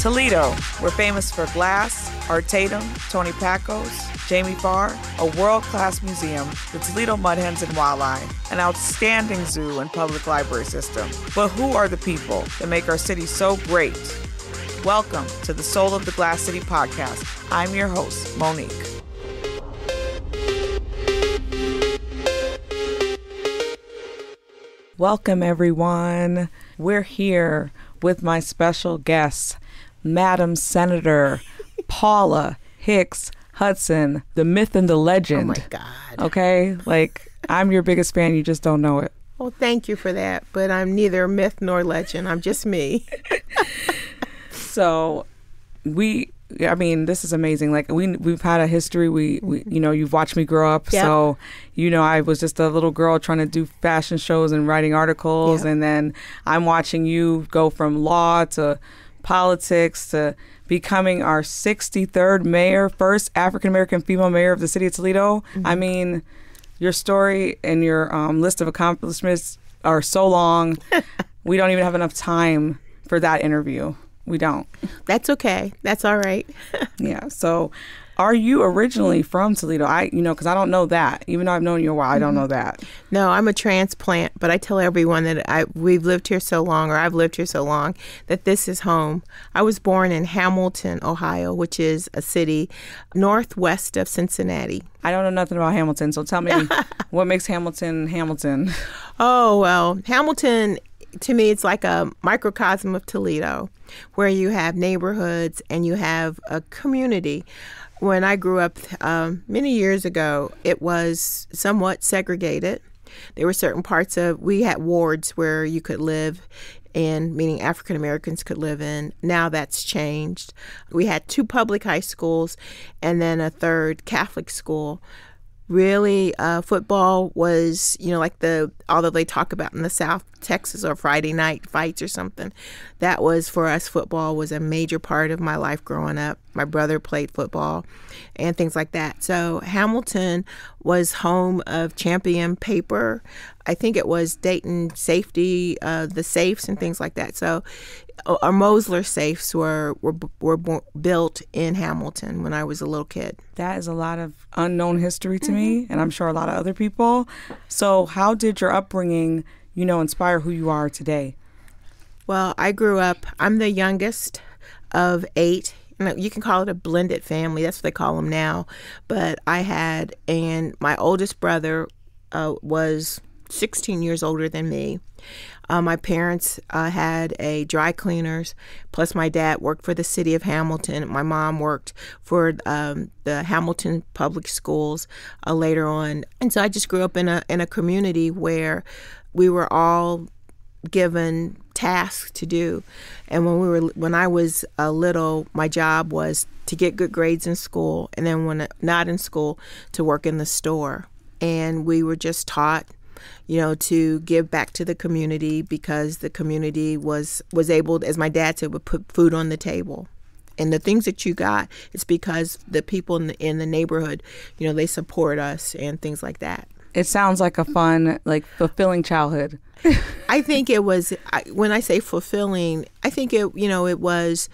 Toledo, we're famous for glass, Art Tatum, Tony Packo's, Jamie Farr, a world class museum, the Toledo Mud Hens and Walleye, an outstanding zoo and public library system. But who are the people that make our city so great? Welcome to the Soul of the Glass City podcast. I'm your host, Monique. Welcome, everyone. We're here with my special guest, Madam Senator Paula Hicks Hudson, the myth and the legend. Oh my God. Okay? Like, I'm your biggest fan. You just don't know it. Well, thank you for that. But I'm neither myth nor legend. I'm just me. so, we. I mean, this is amazing. Like we we've had a history. We, we mm-hmm. you know you've watched me grow up, Yep. so you know I was just a little girl trying to do fashion shows and writing articles, Yep. and then I'm watching you go from law to politics to becoming our 63rd mayor, first African American female mayor of the city of Toledo. I mean, your story and your um, list of accomplishments are so long. we don't even have enough time for that interview. We don't. That's okay. That's all right. Yeah. So, are you originally from Toledo? I, you know, because I don't know that. Even though I've known you a while, I don't mm-hmm. know that. No, I'm a transplant, but I tell everyone that I we've lived here so long, or I've lived here so long, that this is home. I was born in Hamilton, Ohio, which is a city northwest of Cincinnati. I don't know nothing about Hamilton. So tell me, what makes Hamilton Hamilton? Oh, well, Hamilton, to me, it's like a microcosm of Toledo, where you have neighborhoods and you have a community. When I grew up um, many years ago, it was somewhat segregated. There were certain parts of, we had wards where you could live in, meaning African Americans could live in. Now that's changed. We had two public high schools and then a third Catholic school really uh, football was you know like the although they talk about in the south texas or friday night fights or something that was for us football was a major part of my life growing up my brother played football and things like that so hamilton was home of champion paper i think it was dayton safety uh, the safes and things like that so uh, our Mosler safes were were were built in Hamilton when I was a little kid. That is a lot of unknown history to me, and I'm sure a lot of other people. So, how did your upbringing, you know, inspire who you are today? Well, I grew up. I'm the youngest of eight. You can call it a blended family. That's what they call them now. But I had, and my oldest brother uh, was 16 years older than me. Uh, my parents uh, had a dry cleaners, plus my dad worked for the city of Hamilton. My mom worked for um, the Hamilton Public Schools uh, later on, and so I just grew up in a in a community where we were all given tasks to do. And when we were when I was a little, my job was to get good grades in school, and then when not in school, to work in the store. And we were just taught you know to give back to the community because the community was was able as my dad said would put food on the table and the things that you got it's because the people in the, in the neighborhood you know they support us and things like that It sounds like a fun, like fulfilling childhood. I think it was I, when I say fulfilling. I think it you know it was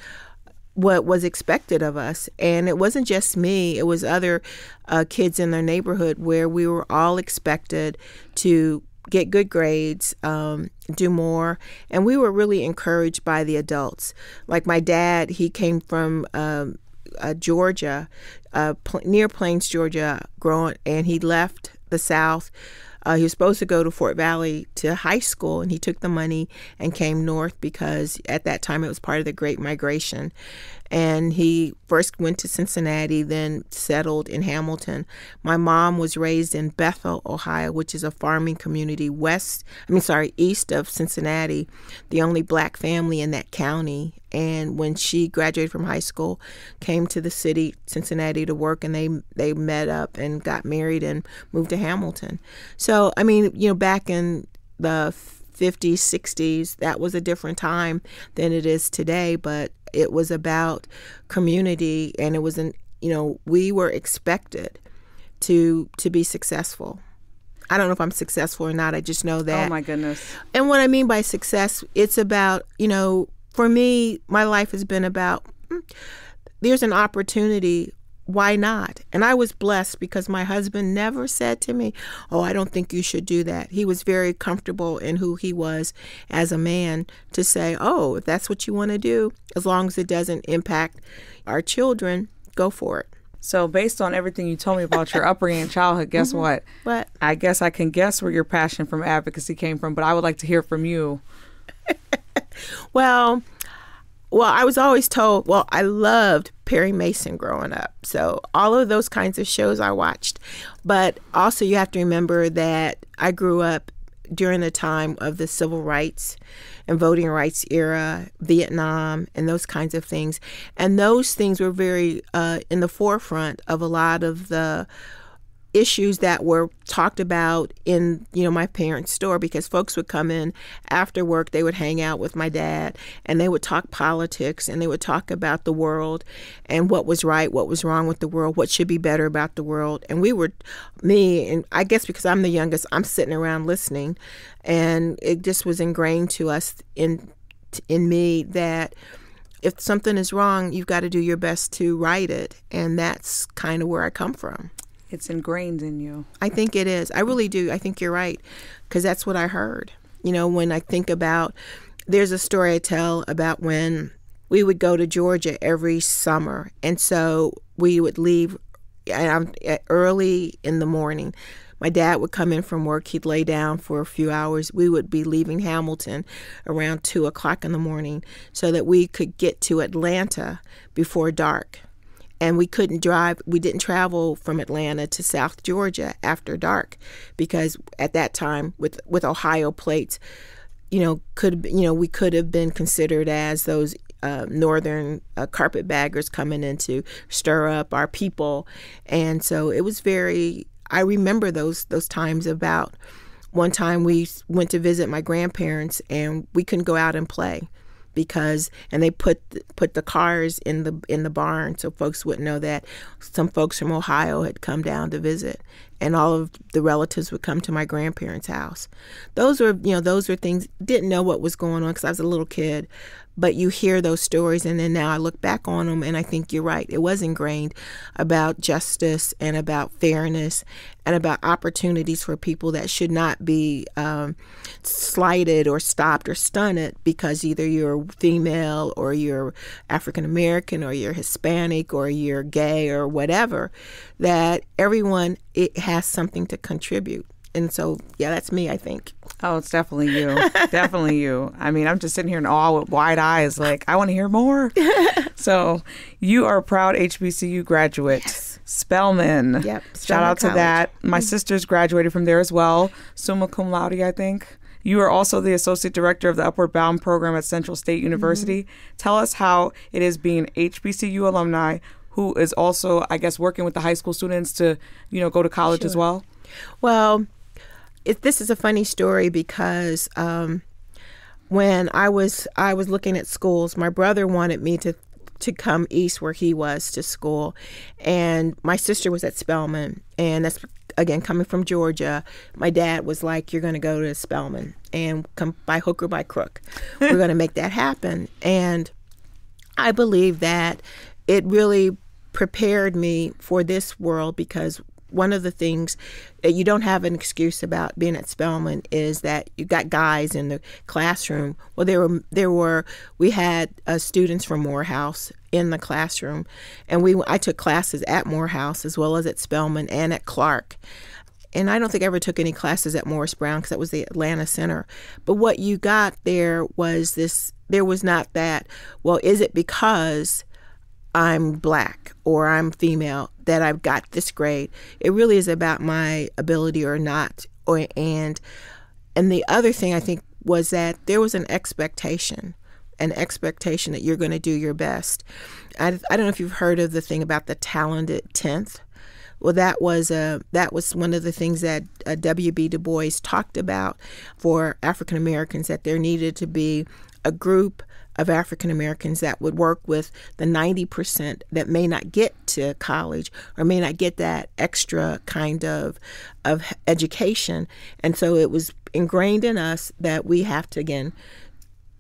what was expected of us, and it wasn't just me. It was other uh, kids in their neighborhood where we were all expected to get good grades, um, do more, and we were really encouraged by the adults. Like my dad, he came from. Um, uh, Georgia, uh, pl- near Plains, Georgia, growing, and he left the South. Uh, he was supposed to go to Fort Valley to high school, and he took the money and came north because at that time it was part of the Great Migration. And he first went to Cincinnati, then settled in Hamilton. My mom was raised in Bethel, Ohio, which is a farming community west, I mean, sorry, east of Cincinnati, the only black family in that county. And when she graduated from high school, came to the city, Cincinnati, to work, and they they met up and got married and moved to Hamilton. So I mean, you know, back in the 50s, 60s, that was a different time than it is today. But it was about community, and it was an you know we were expected to to be successful. I don't know if I'm successful or not. I just know oh that Oh my goodness. and what I mean by success, it's about, you know, for me, my life has been about mm, there's an opportunity. Why not? And I was blessed because my husband never said to me, Oh, I don't think you should do that. He was very comfortable in who he was as a man to say, Oh, if that's what you want to do, as long as it doesn't impact our children, go for it. So, based on everything you told me about your upbringing and childhood, guess Mm-hmm. what? What? I guess I can guess where your passion from advocacy came from, but I would like to hear from you. Well, well, I was always told, well, I loved Perry Mason growing up. So all of those kinds of shows I watched. But also you have to remember that I grew up during the time of the civil rights and voting rights era, Vietnam, and those kinds of things. And those things were very uh, in the forefront of a lot of the issues that were talked about in you know my parents store because folks would come in after work they would hang out with my dad and they would talk politics and they would talk about the world and what was right what was wrong with the world what should be better about the world. And we were me and i guess because i'm the youngest i'm sitting around listening and it just was ingrained to us in in me that if something is wrong you've got to do your best to right it and that's kind of where i come from It's ingrained in you. I think it is. I really do. I think you're right because that's what I heard. You know, when I think about, there's a story I tell about when we would go to Georgia every summer, and so we would leave early in the morning. My dad would come in from work. He'd lay down for a few hours. We would be leaving Hamilton around two o'clock in the morning so that we could get to Atlanta before dark and we couldn't drive we didn't travel from Atlanta to South Georgia after dark because at that time with with Ohio plates you know could you know we could have been considered as those uh, northern uh, carpetbaggers coming in to stir up our people. And so it was very I remember those those times about one time we went to visit my grandparents and we couldn't go out and play because and they put put the cars in the in the barn so folks wouldn't know that some folks from Ohio had come down to visit and all of the relatives would come to my grandparents' house. Those were you know those were things didn't know what was going on because I was a little kid, but you hear those stories and then now I look back on them and I think you're right. It was ingrained about justice and about fairness and about opportunities for people that should not be um, slighted or stopped or stunned because either you're female or you're African American or you're Hispanic or you're gay or whatever. That everyone it has something to contribute. And so, yeah, that's me, I think. Oh, it's definitely you. definitely you. I mean, I'm just sitting here in awe with wide eyes, like, I want to hear more. so, you are a proud HBCU graduate. Yes. Spelman. Yep, Shout out to that. My mm-hmm. sister's graduated from there as well, summa cum laude, I think. You are also the associate director of the Upward Bound program at Central State University. Mm-hmm. Tell us how it is being HBCU alumni who is also, I guess, working with the high school students to, you know, go to college as well. Well, it, this is a funny story because um, when I was I was looking at schools, my brother wanted me to to come east where he was to school, and my sister was at Spelman, and that's again coming from Georgia. My dad was like, "You're going to go to Spelman and come by hook or by crook. We're going to make that happen." And I believe that it really prepared me for this world because one of the things that you don't have an excuse about being at Spelman is that you got guys in the classroom. Well, there were there were we had uh, students from Morehouse in the classroom, and we I took classes at Morehouse as well as at Spelman and at Clark. And I don't think I ever took any classes at Morris Brown because that was the Atlanta Center. But what you got there was this. There was not that. Well, is it because I'm black or I'm female that I've got this grade. It really is about my ability or not. Or and and the other thing I think was that there was an expectation, an expectation that you're going to do your best. I, I don't know if you've heard of the thing about the talented tenth. Well, that was a that was one of the things that uh, W.B. Du Bois talked about for African Americans that there needed to be a group of African Americans that would work with the 90% that may not get to college or may not get that extra kind of of education. And so it was ingrained in us that we have to again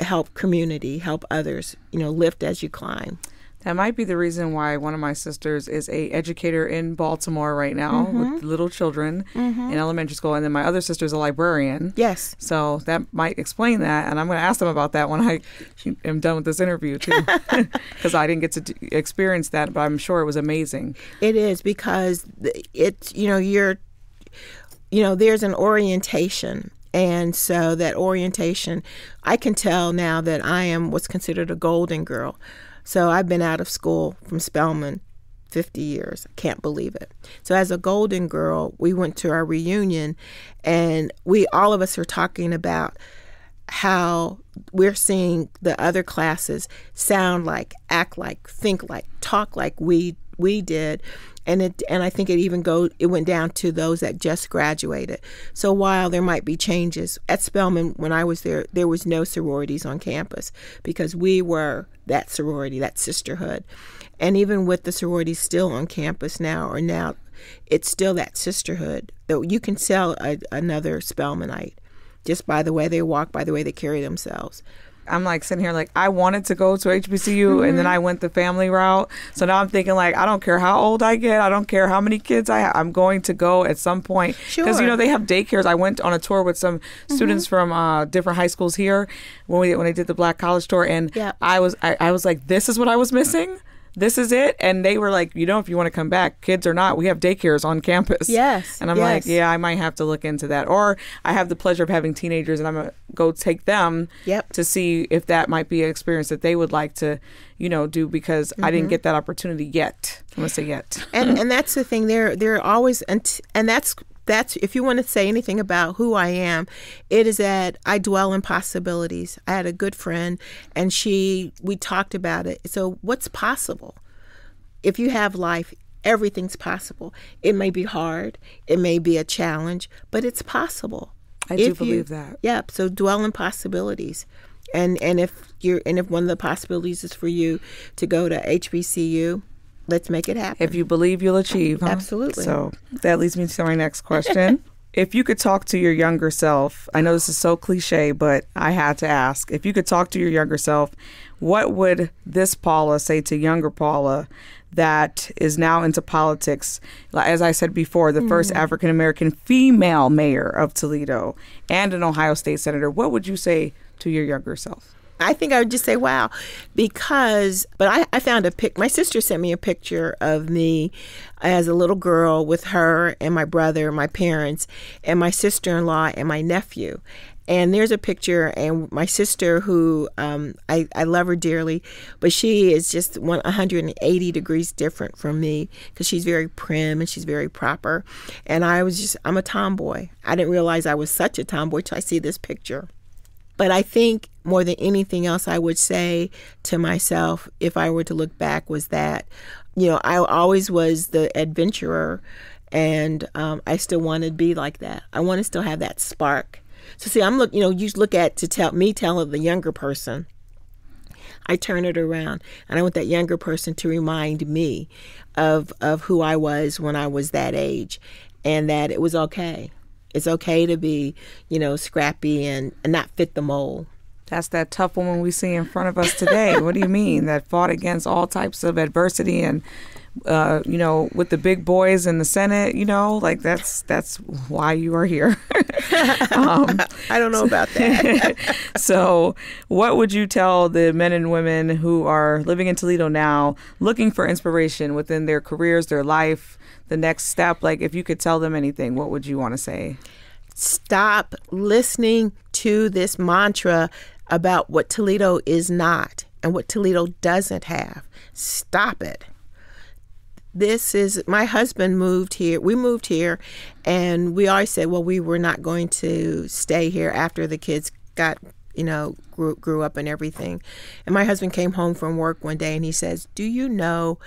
help community, help others, you know, lift as you climb. That might be the reason why one of my sisters is a educator in Baltimore right now Mm-hmm. with little children in elementary school, and then my other sister's a librarian. Yes. So that might explain that, and I'm going to ask them about that when I am done with this interview too, because I didn't get to experience that, but I'm sure it was amazing. It is because it's you know you're you know there's an orientation and so that orientation I can tell now that I am what's considered a golden girl. So I've been out of school from Spelman 50 years. I can't believe it. So as a golden girl, we went to our reunion and we all of us are talking about how we're seeing the other classes sound like, act like, think like, talk like we we did, and it and I think it even go it went down to those that just graduated. So while there might be changes at Spelman, when I was there, there was no sororities on campus because we were that sorority, that sisterhood, and even with the sororities still on campus now, or now, it's still that sisterhood. Though you can sell a, another Spelmanite just by the way they walk, by the way they carry themselves. I'm like sitting here like I wanted to go to HBCU and then I went the family route. So now I'm thinking like I don't care how old I get, I don't care how many kids I have. I'm going to go at some point because you know they have daycares. I went on a tour with some students from uh, different high schools here when we when they did the Black College tour, and Yeah. I was I, I was like, this is what I was missing. This is it, and they were like, you know, if you want to come back, kids or not, we have daycares on campus. Yes, and I'm like, yeah, I might have to look into that, or I have the pleasure of having teenagers, and I'm gonna go take them Yep. to see if that might be an experience that they would like to, you know, do because I Mm-hmm. didn't get that opportunity yet. I'm gonna say yet. and and that's the thing. They're they're always and and that's that's if you want to say anything about who I am, it is that I dwell in possibilities. I had a good friend, and she we talked about it. So what's possible? If you have life, everything's possible. It may be hard, it may be a challenge, but it's possible. I do If you- believe that. Yep. So dwell in possibilities. And and if you're and if one of the possibilities is for you to go to HBCU, let's make it happen. If you believe, you'll achieve. huh? Absolutely. So that leads me to my next question. if you could talk to your younger self, I know this is so cliche, but I had to ask. If you could talk to your younger self, what would this Paula say to younger Paula that is now into politics? As I said before, the first hmm. African American female mayor of Toledo and an Ohio State senator. What would you say to your younger self? I think I would just say, wow, because, but I, I found a pic. My sister sent me a picture of me as a little girl with her and my brother, my parents, and my sister in law and my nephew. And there's a picture, and my sister, who um, I, I love her dearly, but she is just 180 degrees different from me because she's very prim and she's very proper. And I was just, I'm a tomboy. I didn't realize I was such a tomboy till I see this picture. But I think more than anything else, I would say to myself, if I were to look back, was that, you know, I always was the adventurer, and um, I still want to be like that. I want to still have that spark. So see, I'm look, you know, you look at to tell me telling the younger person. I turn it around, and I want that younger person to remind me of of who I was when I was that age, and that it was okay. It's okay to be, you know, scrappy and, and not fit the mold. That's that tough woman we see in front of us today. what do you mean? That fought against all types of adversity and, uh, you know, with the big boys in the Senate. You know, like that's that's why you are here. um, I don't know about that. so, what would you tell the men and women who are living in Toledo now, looking for inspiration within their careers, their life, the next step? Like, if you could tell them anything, what would you want to say? Stop listening to this mantra about what Toledo is not and what Toledo doesn't have. Stop it. This is my husband moved here. We moved here, and we always said, well, we were not going to stay here after the kids got, you know, grew, grew up and everything. And my husband came home from work one day and he says, Do you know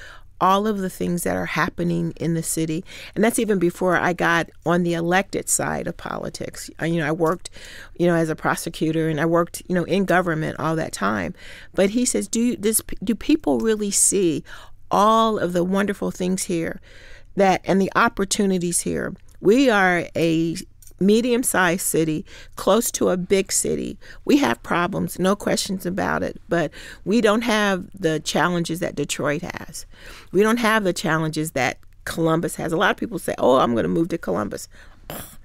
all of the things that are happening in the city. And that's even before I got on the elected side of politics. I, you know, I worked, you know, as a prosecutor and I worked, you know, in government all that time. But he says, do you, this, do people really see all of the wonderful things here that and the opportunities here? We are a medium sized city, close to a big city. We have problems, no questions about it, but we don't have the challenges that Detroit has. We don't have the challenges that Columbus has. A lot of people say, oh, I'm going to move to Columbus.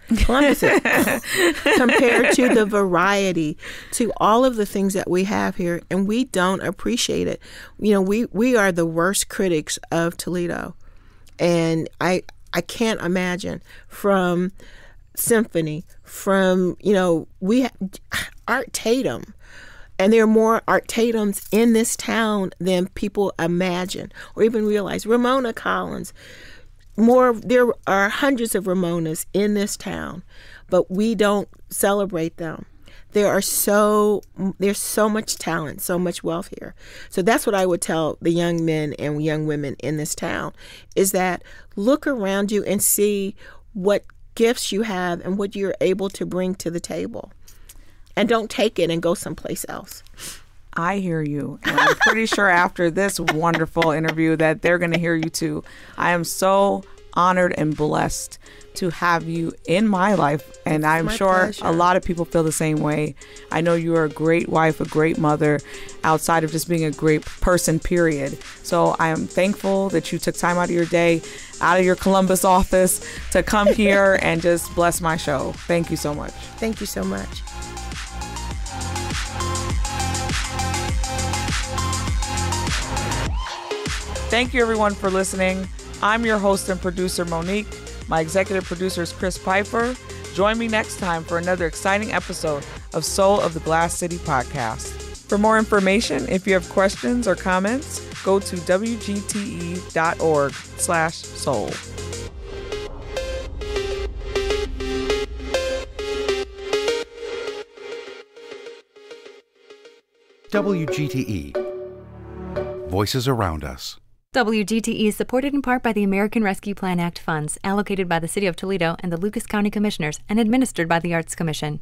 Compared to the variety, to all of the things that we have here, and we don't appreciate it. You know, we, we are the worst critics of Toledo. And I I can't imagine from symphony, from, you know, we Art Tatum. And there are more Art Tatums in this town than people imagine or even realize. Ramona Collins, more there are hundreds of Ramonas in this town, but we don't celebrate them. There are so there's so much talent, so much wealth here. So that's what I would tell the young men and young women in this town is that look around you and see what gifts you have and what you're able to bring to the table. And don't take it and go someplace else. I hear you. And I'm pretty sure after this wonderful interview that they're going to hear you too. I am so honored and blessed to have you in my life. And I'm my sure pleasure. a lot of people feel the same way. I know you are a great wife, a great mother, outside of just being a great person, period. So I am thankful that you took time out of your day, out of your Columbus office to come here and just bless my show. Thank you so much. Thank you so much. Thank you, everyone, for listening. I'm your host and producer, Monique. My executive producer is Chris Piper. Join me next time for another exciting episode of Soul of the Glass City podcast. For more information, if you have questions or comments, go to wgte.org slash soul. WGTE. Voices around us. WGTE is supported in part by the American Rescue Plan Act funds allocated by the City of Toledo and the Lucas County Commissioners and administered by the Arts Commission.